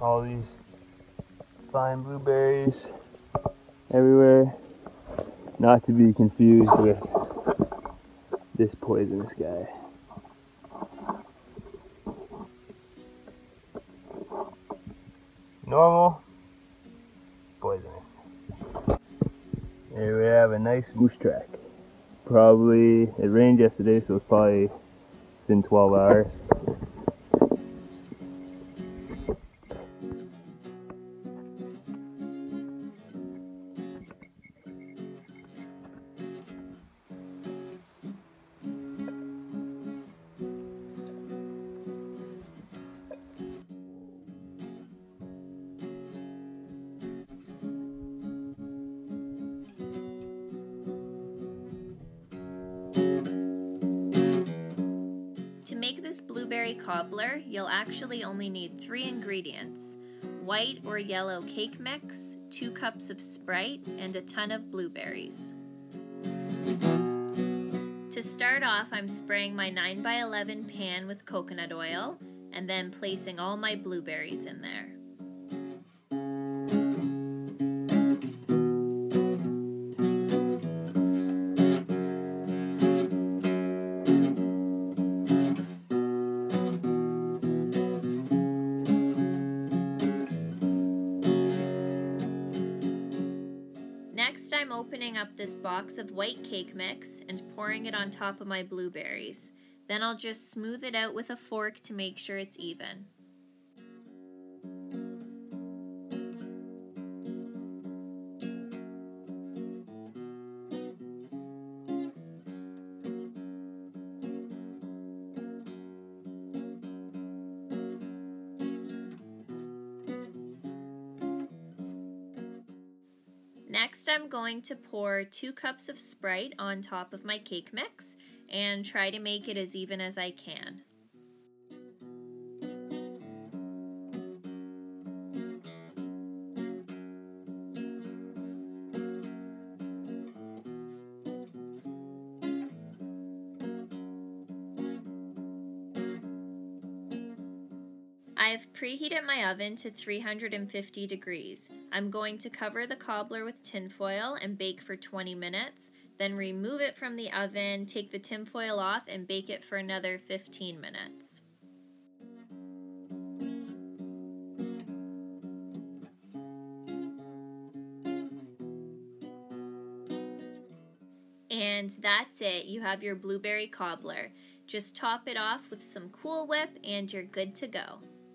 All these fine blueberries everywhere. Not to be confused with this poisonous guy. Normal, poisonous. Here we have a nice moose track. Probably, it rained yesterday, so it's probably been 12 hours. This blueberry cobbler, you'll actually only need three ingredients white or yellow cake mix, two cups of Sprite, and a ton of blueberries. To start off, I'm spraying my 9x11 pan with coconut oil and then placing all my blueberries in there. I'm opening up this box of white cake mix and pouring it on top of my blueberries. Then I'll just smooth it out with a fork to make sure it's even. Next, I'm going to pour two cups of Sprite on top of my cake mix and try to make it as even as I can. I've preheated my oven to 350 degrees. I'm going to cover the cobbler with tinfoil and bake for 20 minutes, then remove it from the oven, take the tinfoil off, and bake it for another 15 minutes. And that's it. You have your blueberry cobbler. Just top it off with some Cool Whip and you're good to go.